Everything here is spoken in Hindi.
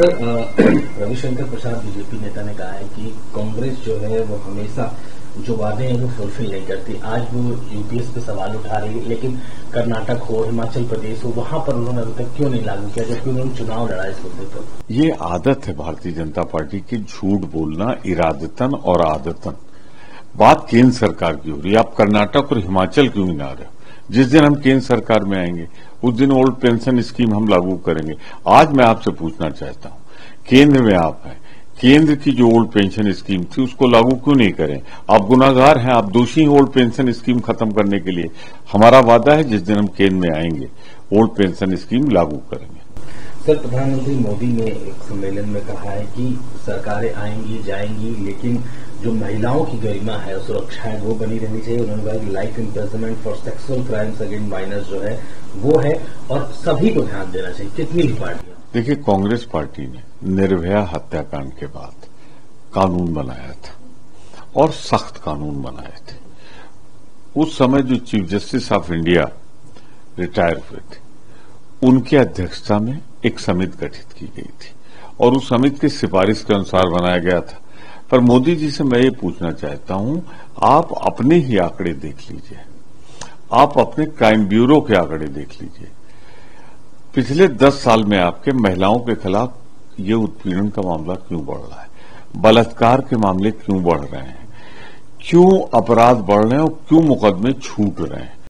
सर रविशंकर प्रसाद, बीजेपी नेता ने कहा है कि कांग्रेस जो है, वो हमेशा जो वादे हैं, वो फुलफिल नहीं करती। आज वो यूपीएस पे सवाल उठा रही है, लेकिन कर्नाटक हो, हिमाचल प्रदेश हो, वहाँ पर उन्होंने अभी तक क्यों नहीं लागू किया, जबकि उन्होंने चुनाव लड़ा इस मुद्दे पर? ये आदत है भारतीय जनता पार्टी की, झूठ बोलना, इरादतन और आदतन। बात केंद्र सरकार की हो रही है। आप कर्नाटक और हिमाचल क्यों नहीं आ रहे? जिस दिन हम केंद्र सरकार में आएँगे, उस दिन ओल्ड पेंशन स्कीम हम लागू करेंगे। आज मैं आपसे पूछना चाहता हूँ, केंद्र में आप हैं, केंद्र की जो ओल्ड पेंशन स्कीम थी, उसको लागू क्यों नहीं करें? आप गुनागार हैं, आप दोषी ओल्ड पेंशन स्कीम खत्म करने के लिए। हमारा वादा है, जिस दिन हम केंद्र में आएँगे, ओल्ड पेंशन स्कीम लागू करेंगे। सर प्रधानमंत्री मोदी ने एक सम्मेलन में कहा है कि सरकारें आएँगी, जाएँगी, लेकिन जो महिलाओं की गरिमा है, सुरक्षा है, वो बनी रहनी चाहिए। उन्होंने कहा कि life imprisonment for sexual crimes against minors जो है, वो है, और सभी को ध्यान देना चाहिए, कितनी भी पार्टियाँ। देखिए, कांग्रेस पार्टी ने निर्भया हत्याकांड के बाद कानून बनाया था, और सख्त कानून बनाए थे। उस समय जो chief justice of India retire हुए थे, उनकी अध्यक्षता में एक समिति गठित की गई थी और उस समिति की सिफारिश के अनुसार बनाया गया था। पर मोदी जी से मैं ये पूछना चाहता हूँ, आप अपने ही आंकड़े देख लीजिए। आप अपने क्राइम ब्यूरो के आंकड़े देख लीजिए। पिछले दस साल में आपके महिलाओं के खिलाफ ये उत्पीड़न का मामला क्यों बढ़ रहा है? बलात्कार के मामले क्यों बढ़ रहे हैं? क्यों अपराध बढ़ रहे हैं और क्यों मुकदमे छूट रहे हैं?